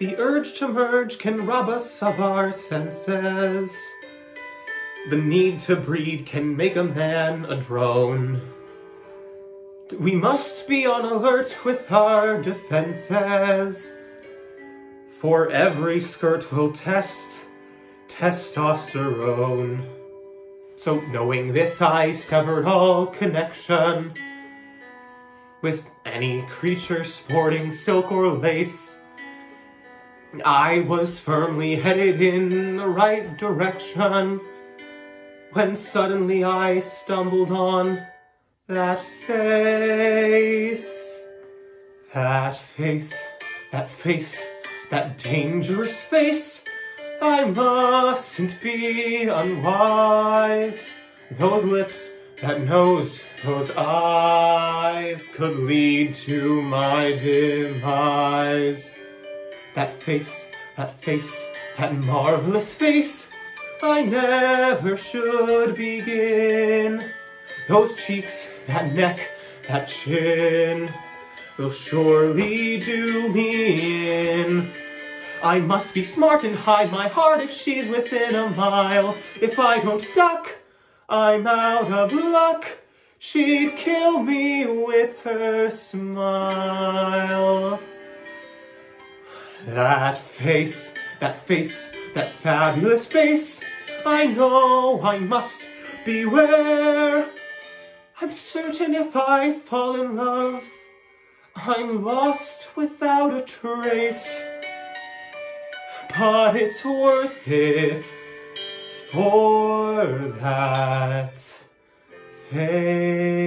The urge to merge can rob us of our senses. The need to breed can make a man a drone. We must be on alert with our defenses. For every skirt will test testosterone. So knowing this, I severed all connection with any creature sporting silk or lace. I was firmly headed in the right direction when suddenly I stumbled on that face. That face, that face, that dangerous face. I mustn't be unwise. Those lips, that nose, those eyes could lead to my demise. That face, that face, that marvelous face, I never should begin. Those cheeks, that neck, that chin, will surely do me in. I must be smart and hide my heart if she's within a mile. If I don't duck, I'm out of luck. She'd kill me with her smile. That face, that face, that fabulous face. I know I must beware. I'm certain if I fall in love, I'm lost without a trace. But it's worth it for that face.